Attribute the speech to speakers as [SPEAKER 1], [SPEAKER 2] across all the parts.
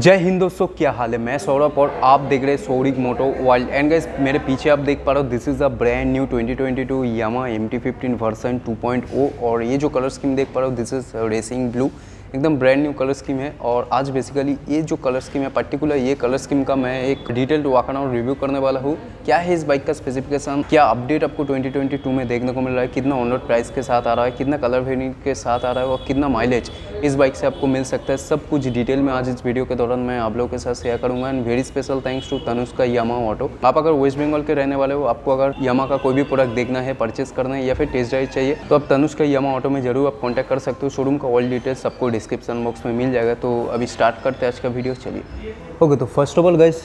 [SPEAKER 1] जय हिंद दोस्तों, क्या हाल है? मैं सौरभ और आप देख रहे हैं Saurik moto world. And guys मेरे पीछे आप देख पा रहे हो this is a brand new 2022 Yamaha M T fifteen version 2.0 और ये जो कलर स्कीम देख पा रहे हो दिस इज़ रेसिंग ब्लू एकदम ब्रांड न्यू कलर स्कीम है। और आज बेसिकली ये जो कलर स्कीम है पर्टिकुलर ये कलर स्कीम का मैं एक डिटेल्ड वाकन और रिव्यू करने वाला हूँ। क्या है इस बाइक का स्पेसिफिकेशन क्या अपडेट आपको 2022 में देखने को मिल रहा है? कितना ऑनरोड प्राइस के साथ आ रहा है? कितना कलर वेरियंट के साथ आ रहा है? और कितना माइलेज इस बाइक से आपको मिल सकता है। सब कुछ डिटेल में आज इस वीडियो के दौरान मैं आप लोगों के साथ शेयर करूँगा। And very special thanks to Tanush का यामा ऑटो आप अगर वेस्ट बंगाल के रहने वाले हो, आपको अगर यामा का कोई भी प्रोडक्ट देखना है परचेस करना है या फिर टेस्ट ड्राइव चाहिए तो आप तनुष का यामा ऑटो में ज़रूर आप कॉन्टैक्ट कर सकते हो। शोरूम का ऑल डिटेल्स आपको डिस्क्रिप्शन बॉक्स में मिल जाएगा। तो अभी स्टार्ट करते हैं आज का वीडियो चलिए। ओके तो फ़र्स्ट ऑफ़ ऑल गाइस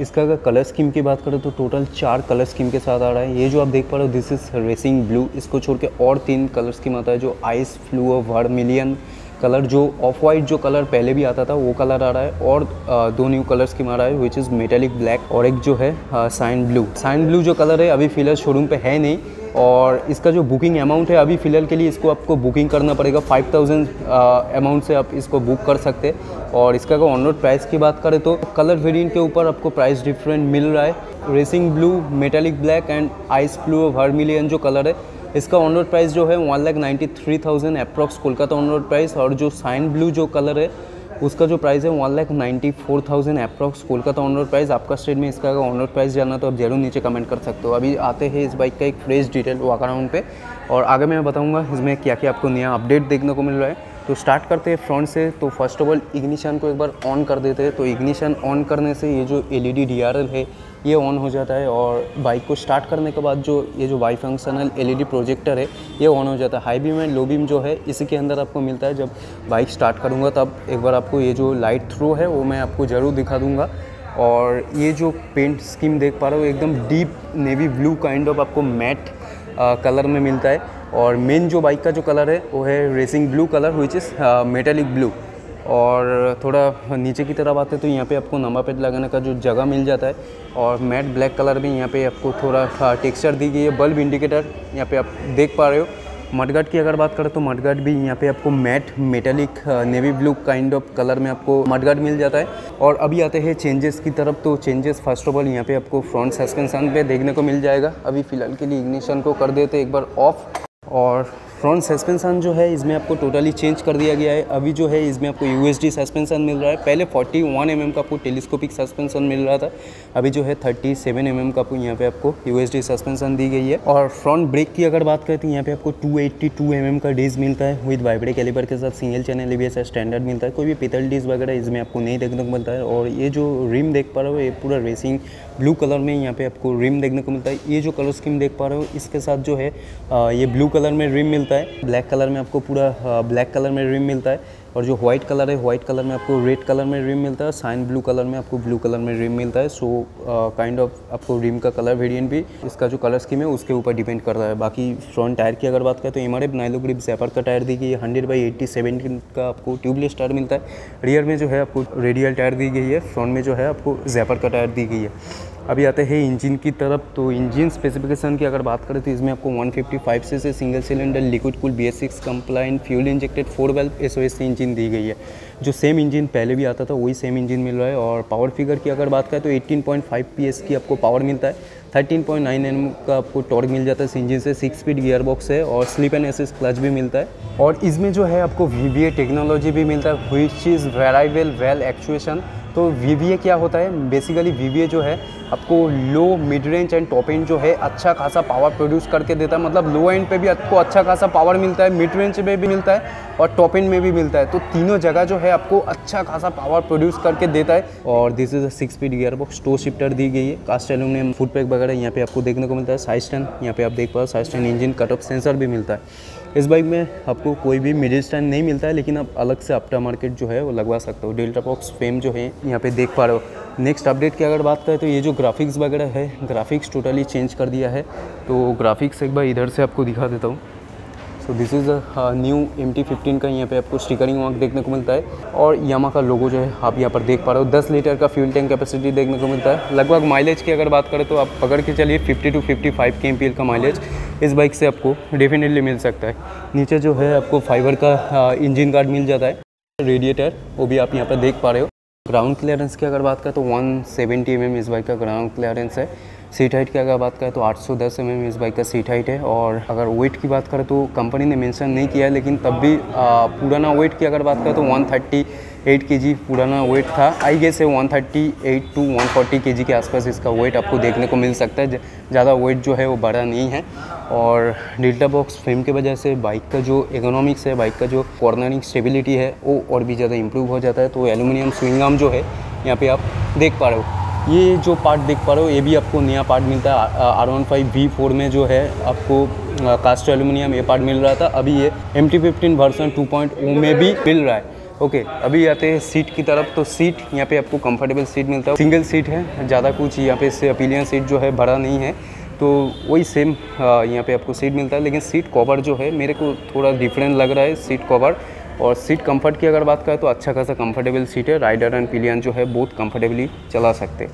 [SPEAKER 1] इसका अगर कलर स्कीम की बात करें तो टोटल चार कलर स्कीम के साथ आ रहा है। ये जो आप देख पा रहे हो दिस इज़ रेसिंग ब्लू इसको छोड़ के और तीन कलर स्कीम आता है, जो आइस फ्लू वर्मिलियन कलर जो ऑफ़ वाइट जो कलर पहले भी आता था, वो कलर आ रहा है और दो न्यू कलर स्कीम आ रहा है विच इज़ मेटेलिक ब्लैक और एक जो है साइन ब्लू साइन ब्लू जो कलर है, अभी फ़िलहाल शोरूम पे है नहीं और इसका जो बुकिंग अमाउंट है, अभी फ़िलहाल के लिए इसको आपको बुकिंग करना पड़ेगा। फाइव थाउज़ेंड अमाउंट से आप इसको बुक कर सकते हैं और इसका अगर ऑन रोड प्राइस की बात करें तो कलर वेरिएंट के ऊपर आपको प्राइस डिफरेंट मिल रहा है। Racing blue metallic black and ice blue vermillion जो कलर है इसका ऑन रोड प्राइस जो है one lakh ninety three thousand approx Kolkata on road price और जो साइन ब्लू जो कलर है, उसका जो प्राइस है one lakh ninety four thousand approx Kolkata on road price आपका स्टेट में इसका अगर ऑन रोड प्राइस जानना तो आप ज़रूर नीचे कमेंट कर सकते हो। अभी आते हैं इस बाइक का एक फ्रेश डिटेल वॉक अराउंड पे और आगे मैं बताऊँगा इसमें क्या क्या आपको नया अपडेट देखने को मिल रहा है। तो स्टार्ट करते हैं फ्रंट से तो फ़र्स्ट ऑफ़ ऑल इग्निशन को एक बार ऑन कर देते हैं। तो इग्निशन ऑन करने से ये जो एल ई है, ये ऑन हो जाता है और बाइक को स्टार्ट करने के बाद जो ये जो वाई फंक्शनल एलईडी प्रोजेक्टर है, ये ऑन हो जाता है। High beam and low beam जो है, इसी के अंदर आपको मिलता है। जब बाइक स्टार्ट करूँगा, तब एक बार आपको ये जो लाइट थ्रो है, वो मैं आपको ज़रूर दिखा दूँगा। और ये जो पेंट स्कीम देख पा रहे हो, एकदम deep navy blue kind of आपको मैट कलर में मिलता है। और मेन जो बाइक का जो कलर है, वो है racing blue colour which is metallic blue और थोड़ा नीचे की तरफ़ आते तो यहाँ पे आपको नंबर प्लेट लगाने का जो जगह मिल जाता है, और मैट ब्लैक कलर में यहाँ पे आपको थोड़ा टेक्सचर दी गई है बल्ब इंडिकेटर यहाँ पे आप देख पा रहे हो। मडगाट की अगर बात करें तो मडगाट भी यहाँ पे आपको matte metallic navy blue kind of colour में आपको मडगाट मिल जाता है। और अभी आते हैं चेंजेस की तरफ़ तो चेंजेस फ़र्स्ट ऑफ़ ऑल यहाँ पे आपको फ्रंट सस्पेंशन पे देखने को मिल जाएगा। अभी फ़िलहाल के लिए इग्निशन को कर देते एक बार ऑफ़ और फ्रंट सस्पेंसन जो है, इसमें आपको टोटली चेंज कर दिया गया है। अभी जो है, इसमें आपको यू सस्पेंसन मिल रहा है। पहले 41 एम mm का आपको टेलीस्कोपिक सस्पेंसन मिल रहा था। अभी जो है 37 एम mm का आपको यहाँ पे आपको यू सस्पेंसन दी गई है। और फ्रंट ब्रेक की अगर बात करें तो यहाँ पे आपको 282 एम mm का डीज मिलता है विद वाइब्रेट कैलिबर के साथ। सिंगल चैनल एबीएस स्टैंडर्ड मिलता है। कोई भी पितल डीज वगैरह इसमें आपको नहीं देखने को मिलता है। और ये जो रिम देख पा रहे हो, ये पूरा रेसिंग ब्लू कलर में यहाँ पे आपको रिम देखने को मिलता है। ये जो कलर स्कीम देख पा रहे हो, इसके साथ जो है ये ब्लू कलर में रिम मिलता है। ब्लैक कलर में आपको पूरा ब्लैक कलर में रिम मिलता है। और जो व्हाइट कलर है व्हाइट कलर में आपको रेड कलर में रिम मिलता है। साइन ब्लू कलर में आपको ब्लू कलर में रिम मिलता है। सो काइंड ऑफ़ आपको रिम का कलर वेरिएंट भी इसका जो कलर स्कीम है, उसके ऊपर डिपेंड करता है। बाकी फ्रंट टायर की अगर बात करें तो M R F nylogrip zapper का टायर दी गई है। हंड्रेड बाई एट्टी सेवेंटीन का आपको ट्यूबलेस टायर मिलता है। रियर में जो है, आपको रेडियल टायर दी गई है। फ्रंट में जो है, आपको जैपर का टायर दी गई है। अभी आते हैं इंजन की तरफ़ तो इंजन स्पेसिफिकेशन की अगर बात करें तो इसमें आपको 155 से, से single cylinder liquid cool B S six compliant fuel injected four valve S O S engine दी गई है। जो सेम इंजन पहले भी आता था वही सेम इंजन मिल रहा है। और पावर फिगर की अगर बात करें तो 18.5 पीएस की आपको पावर मिलता है। 13.9 एम का आपको टॉर्क मिल जाता है इस इंजन से। सिक्स स्पीड गियर बॉक्स है और स्लिप एंड एसिस क्लच भी मिलता है। और इसमें जो है आपको VVA टेक्नोलॉजी भी मिलता है which is variable valve actuation तो वीवीए क्या होता है? बेसिकली वी जो है, आपको low mid range and top end जो है अच्छा खासा पावर प्रोड्यूस करके देता है। मतलब लो एंड पे भी आपको अच्छा खासा पावर मिलता है मिड रेंज में भी मिलता है और टॉप एंड में भी मिलता है। तो तीनों जगह जो है, आपको अच्छा खासा पावर प्रोड्यूस करके देता है। और this is six speed gear box toe shifter दी गई है। कास्ट एलूमिनियम फुट पैक वगैरह यहाँ पे आपको देखने को मिलता है। साइज़ टेन यहाँ पे आप देख पाओ side stand engine cut off sensor भी मिलता है। इस बाइक में आपको कोई भी मिडिल स्टैंड नहीं मिलता है, लेकिन आप अलग से अपटा मार्केट जो है वो लगवा सकते हो। डेल्टा बॉक्स फेम जो है, यहाँ पे देख पा रहे हो। नेक्स्ट अपडेट की अगर बात करें तो ये जो ग्राफिक्स वगैरह है, ग्राफिक्स टोटली चेंज कर दिया है। तो ग्राफिक्स एक बार इधर से आपको दिखा देता हूँ। So this is new M T fifteen का यहाँ पे आपको स्टिकरिंग वर्क देखने को मिलता है और यामा का लोगो जो है, आप यहाँ पर देख पा रहे हो। 10 लीटर का फ्यूल टैंक कैपेसिटी देखने को मिलता है। लगभग माइलेज की अगर बात करें तो आप पकड़ के चलिए 50 to 55 five K M P L का माइलेज इस बाइक से आपको डेफिनेटली मिल सकता है। नीचे जो है आपको फाइबर का इंजन गार्ड मिल जाता है। रेडिएटर वो भी आप यहाँ पर देख पा रहे हो। ग्राउंड क्लियरेंस की अगर बात करें तो 170 सेवेंटी mm इस बाइक का ग्राउंड क्लियरेंस है। सीट हाइट की अगर बात करें तो 810 सौ mm इस बाइक का सीट हाइट है और अगर वेट की बात करें तो कंपनी ने मेंशन नहीं किया है, लेकिन तब भी पुराना वेट की अगर बात करें तो 138 केजी पुराना वेट था। आई गेस है 138 टू 140 केजी के आसपास इसका वेट आपको देखने को मिल सकता है। ज़्यादा वेट जो है वो बड़ा नहीं है। और डिल्टा बॉक्स फ्रेम की वजह से बाइक का जो इकोनॉमिक्स है बाइक का जो कॉर्नरिंग स्टेबिलिटी है, वो और भी ज़्यादा इंप्रूव हो जाता है। तो एलुमिनियम स्विंग जो है, यहाँ पे आप देख पा रहे हो। ये जो पार्ट देख पा रहे हो ये भी आपको नया पार्ट मिलता है R one five V four में जो है आपको कास्ट एल्यूमिनियम ये पार्ट मिल रहा था। अभी ये M T fifteen version two point O में भी मिल रहा है। ओके okay, अभी आते हैं सीट की तरफ़। तो सीट यहाँ पे आपको कंफर्टेबल सीट मिलता है। सिंगल सीट है ज़्यादा कुछ यहाँ पे से अपीलियन सीट जो है भरा नहीं है। तो वही सेम यहाँ पे आपको सीट मिलता है। लेकिन सीट कवर जो है मेरे को थोड़ा डिफरेंट लग रहा है सीट कवर और सीट कंफर्ट की अगर बात करें तो अच्छा खासा कंफर्टेबल सीट है। राइडर एंड पिलियन जो है बहुत कंफर्टेबली चला सकते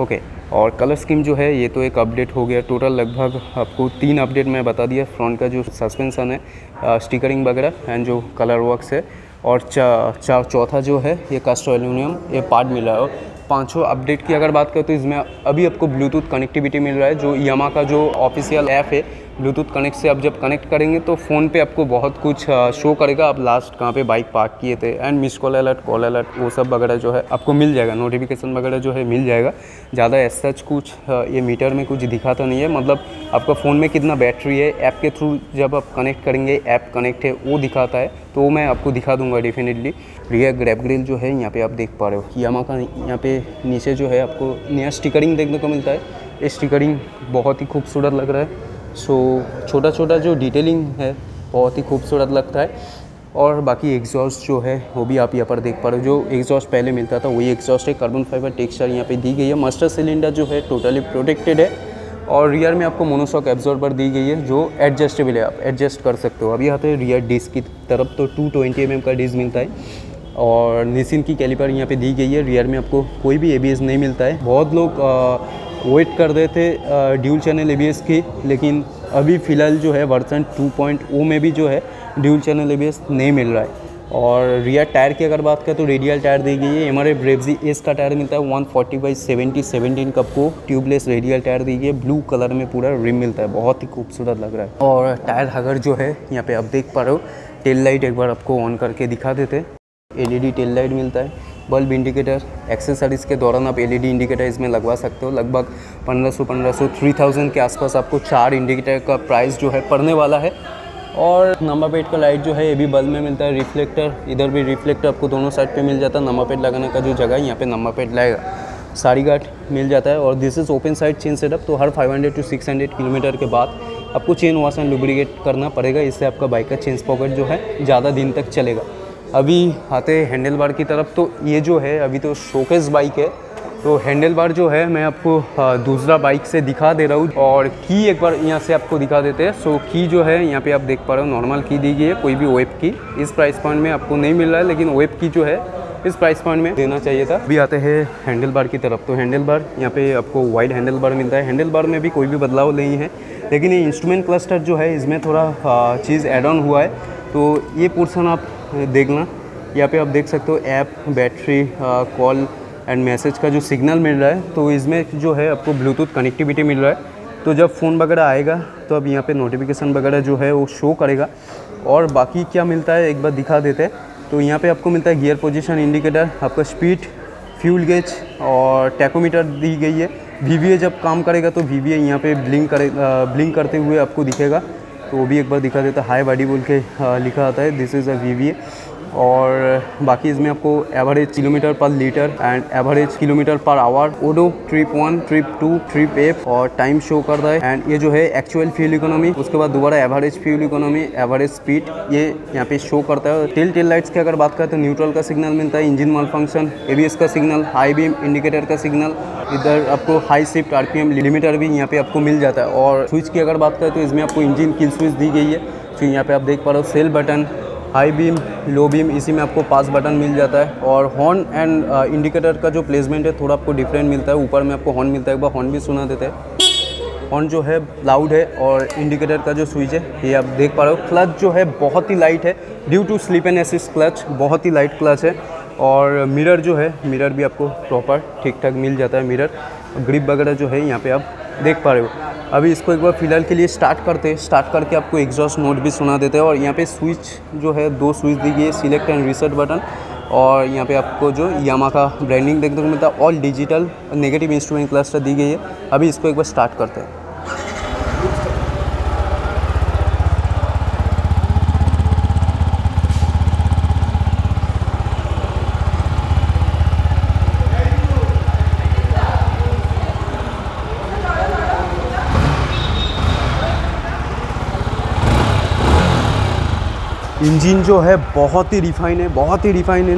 [SPEAKER 1] ओके और कलर स्कीम जो है ये तो एक अपडेट हो गया। टोटल लगभग आपको तीन अपडेट मैं बता दिया। फ्रंट का जो सस्पेंसन है स्टिकरिंग वगैरह एंड जो कलर वर्क्स है। और चा, चौथा जो है ये कास्ट एल्यूमिनियम ये पार्ट मिला है। पाँचों अपडेट की अगर बात करें तो इसमें अभी आपको ब्लूटूथ कनेक्टिविटी मिल रहा है। जो यमा का जो ऑफिशियल ऐप है ब्लूटूथ कनेक्ट से आप जब कनेक्ट करेंगे तो फ़ोन पे आपको बहुत कुछ शो करेगा। आप लास्ट कहाँ पे बाइक पार्क किए थे and miss call alert call alert वो सब वगैरह जो है आपको मिल जाएगा। नोटिफिकेशन वगैरह जो है मिल जाएगा। ज़्यादा एज सच कुछ ये मीटर में कुछ दिखाता नहीं है। मतलब आपका फ़ोन में कितना बैटरी है ऐप के थ्रू जब आप कनेक्ट करेंगे ऐप कनेक्ट है, वो दिखाता है। तो मैं आपको दिखा दूँगा डेफिनेटली रियर ग्रैप ग्रिल जो है, यहाँ पे आप देख पा रहे हो। यामा का यहाँ पे नीचे जो है आपको नया स्टिकरिंग देखने को मिलता है। ये स्टिकरिंग बहुत ही खूबसूरत लग रहा है। सो छोटा छोटा जो डिटेलिंग है, बहुत ही खूबसूरत लगता है। और बाकी एग्जॉस्ट जो है, वो भी आप यहाँ पर देख पा रहे हो। जो एग्जॉस्ट पहले मिलता था, वही एग्जॉस्ट है। कार्बन फाइबर टेक्सचर यहाँ पे दी गई है। मास्टर सिलेंडर जो है टोटली प्रोटेक्टेड है। और रियर में आपको मोनोसॉक एब्जॉर्बर दी गई है, जो एडजस्टेबल है। आप एडजस्ट कर सकते हो। अभी यहाँ हैं रियर डिस्क की तरफ़ तो टू ट्वेंटी एम का डिस्क मिलता है। और निसिन की कैलिपर यहाँ पे दी गई है। रियर में आपको कोई भी ABS नहीं मिलता है। बहुत लोग वेट कर रहे थे ड्यूल चैनल एबीएस की, लेकिन अभी फ़िलहाल जो है वर्सन 2.0 में भी जो है ड्यूल चैनल एबीएस नहीं मिल रहा है। और रियर टायर की अगर बात करें तो रेडियल टायर दी गई है एम आर ब्रेवजी एस का टायर मिलता है 140 फोर्टी बाई सेवेंटी सेवनटीन कप को। ट्यूबलेस रेडियल टायर दी गई है ब्लू कलर में पूरा रिम मिलता है, बहुत ही खूबसूरत लग रहा है। और टायर अगर जो है यहाँ पे आप देख पा रहे हो टेल लाइट एक बार आपको ऑन करके दिखा देते हैं। एलईडी टेल लाइट मिलता है। बल्ब इंडिकेटर एक्सेसरीज़ के दौरान आप एलईडी इंडिकेटर इसमें लगवा सकते हो। लगभग 1500 1500 3000 के आसपास आपको चार इंडिकेटर का प्राइस जो है पड़ने वाला है। और नंबर प्लेट का लाइट जो है, ये भी बल्ब में मिलता है। रिफ्लेक्टर इधर भी रिफ्लेक्टर आपको दोनों साइड पे मिल जाता है। नंबर प्लेट लगाने का जो जगह है, यहाँ पे नंबर प्लेट लगेगा साड़ी गार्ड मिल जाता है। और this is open side chain setup तो हर 500 टू 600 किलोमीटर के बाद आपको चेन वॉश एंड लुब्रिकेट करना पड़ेगा। इससे आपका बाइक का चेंज पॉकेट जो है, ज़्यादा दिन तक चलेगा। अभी आते हैं हैंडल बार की तरफ़ तो ये जो है, अभी तो शोकेस बाइक है। तो हैंडल बार जो है, मैं आपको दूसरा बाइक से दिखा दे रहा हूँ और की एक बार यहाँ से आपको दिखा देते हैं। सो की जो है, यहाँ पे आप देख पा रहे हो नॉर्मल की दी गई है, कोई भी वेब की इस प्राइस पॉइंट में आपको नहीं मिल रहा है, लेकिन वेब की जो है, इस प्राइस पॉइंट में देना चाहिए था। अभी आते हैं हैंडल बार की तरफ़। तो हैंडल बार यहाँ पे आपको वाइड हैंडल बार मिलता है। हैंडल बार में भी कोई भी बदलाव नहीं है, लेकिन ये इंस्ट्रूमेंट क्लस्टर जो है, इसमें थोड़ा चीज़ एड ऑन हुआ है। तो ये पोर्सन आप देखना। यहाँ पे आप देख सकते हो app battery call and message का जो सिग्नल मिल रहा है तो इसमें जो है आपको ब्लूटूथ कनेक्टिविटी मिल रहा है। तो जब फ़ोन वगैरह आएगा तो अब यहाँ पे नोटिफिकेशन वगैरह जो है वो शो करेगा। और बाकी क्या मिलता है, एक बार दिखा देते हैं। तो यहाँ पे आपको मिलता है गियर पोजीशन इंडिकेटर आपका स्पीड फ्यूल गेज और टैकोमीटर दी गई है। वीवीए जब काम करेगा तो वी वी यहाँ पे ब्लिंक करे ब्लिंक करते हुए आपको दिखेगा। तो वो भी एक बार दिखा देता है। हाई बॉडी बोल के लिखा आता है दिस इज़ अ वी और बाकी इसमें आपको average kilometre per litre and average kilometre per hour odo trip one trip two trip F और टाइम शो कर रहा है। एंड ये जो है एक्चुअल फ्यूल इकोनॉमी उसके बाद दोबारा average fuel economy average speed ये यहाँ पे शो करता है। टेल टेल लाइट्स की अगर बात करें तो न्यूट्रल का सिग्नल मिलता है इंजन माल फ़ंक्शन एबीएस का सिग्नल हाई बीम इंडिकेटर का सिग्नल इधर आपको हाई शिफ्ट आरपीएम लिमिटर भी यहाँ पे आपको मिल जाता है। और स्विच की अगर बात करें तो इसमें आपको इंजन किल स्विच दी गई है। फिर यहाँ पे आप देख पा रहे हो self button high beam low beam इसी में आपको पास बटन मिल जाता है और हॉर्न एंड इंडिकेटर का जो प्लेसमेंट है, थोड़ा आपको डिफरेंट मिलता है। ऊपर में आपको हॉर्न मिलता है, एक बार हॉर्न भी सुना देते हैं। हॉर्न जो है लाउड है और इंडिकेटर का जो स्विच है, ये आप देख पा रहे हो। क्लच जो है बहुत ही लाइट है। Due to slip and assist clutch बहुत ही लाइट क्लच है। और मिरर जो है मिरर भी आपको प्रॉपर ठीक ठाक मिल जाता है मिरर ग्रिप वगैरह जो है, यहाँ पे आप देख पा रहे हो। अभी इसको एक बार फ़िलहाल के लिए स्टार्ट करते हैं। स्टार्ट करके आपको एग्जॉस्ट नोट भी सुना देते हैं और यहाँ पे स्विच जो है, दो स्विच दी गई है सिलेक्ट एंड रिसेट बटन और यहाँ पे आपको जो यामा का ब्रांडिंग देखने को मिलता है। All digital negative instrument cluster दी गई है। अभी इसको एक बार स्टार्ट करते हैं। इंजन जो है बहुत ही रिफाइन है, बहुत ही रिफाइन है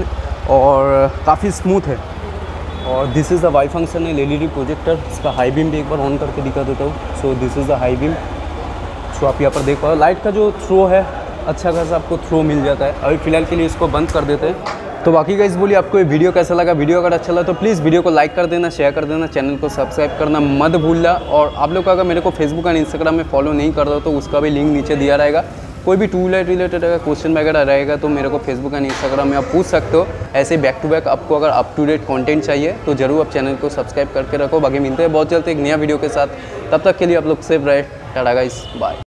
[SPEAKER 1] और काफ़ी स्मूथ है। और this is the Y function है एल प्रोजेक्टर इसका हाई बीम भी एक बार ऑन करके दिखा देता हूँ। So this is the high beam सो आप यहाँ पर देख पाओ लाइट का जो थ्रो है अच्छा खासा आपको थ्रो मिल जाता है। अभी फ़िलहाल के लिए इसको बंद कर देते हैं। तो बाकी का इस बोलिए आपको ये वीडियो कैसा लगा? वीडियो अगर अच्छा लगा तो प्लीज़ वीडियो को लाइक कर देना शेयर कर देना चैनल को सब्सक्राइब करना मत भूलना। और आप लोग अगर मेरे को फेसबुक एंड इंस्टाग्राम में फॉलो नहीं कर रहे तो उसका भी लिंक नीचे दिया रहेगा। कोई भी टू व्हीलर रिलेटेड अगर क्वेश्चन वगैरह रहेगा तो मेरे को फेसबुक एंड इंस्टाग्राम में आप पूछ सकते हो। ऐसे बैक टू बैक आपको अगर अप टू डेट कॉन्टेंट चाहिए तो ज़रूर आप चैनल को सब्सक्राइब करके रखो। बाकी मिलते हैं बहुत जल्द एक नया वीडियो के साथ। तब तक के लिए आप लोग सेफ़ रहे। Tata guys bye